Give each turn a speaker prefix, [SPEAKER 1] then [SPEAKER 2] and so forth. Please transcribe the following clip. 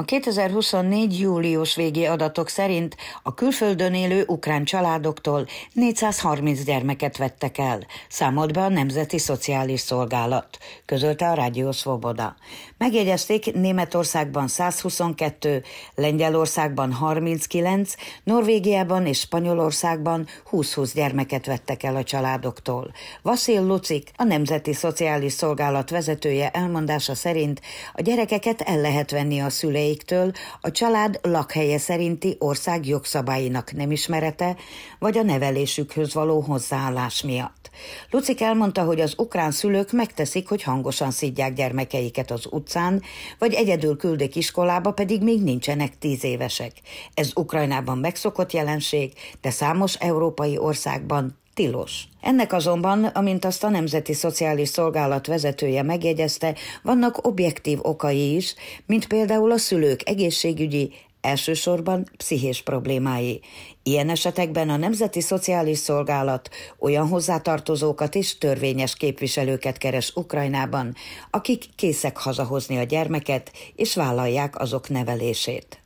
[SPEAKER 1] A 2024. július végi adatok szerint a külföldön élő ukrán családoktól 430 gyermeket vettek el, számolt be a Nemzeti Szociális Szolgálat, közölte a Rádió Svoboda. Megjegyezték Németországban 122, Lengyelországban 39, Norvégiában és Spanyolországban 20-20 gyermeket vettek el a családoktól. Vasil Lucik, a Nemzeti Szociális Szolgálat vezetője elmondása szerint a gyerekeket el lehet venni a szülei szüleiktől a család lakhelye szerinti ország jogszabályainak nem ismerete, vagy a nevelésükhöz való hozzáállás miatt. Lucik elmondta, hogy az ukrán szülők megteszik, hogy hangosan szidják gyermekeiket az utcán, vagy egyedül küldik iskolába, pedig még nincsenek tíz évesek. Ez Ukrajnában megszokott jelenség, de számos európai országban tilos. Ennek azonban, amint azt a Nemzeti Szociális Szolgálat vezetője megjegyezte, vannak objektív okai is, mint például a szülők egészségügyi, elsősorban pszichés problémái. Ilyen esetekben a Nemzeti Szociális Szolgálat olyan hozzátartozókat és törvényes képviselőket keres Ukrajnában, akik készek hazahozni a gyermeket és vállalják azok nevelését.